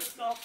Stop.